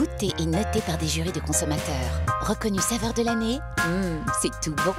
goûté et noté par des jurys de consommateurs. Reconnu saveur de l'année, mmh, c'est tout bon.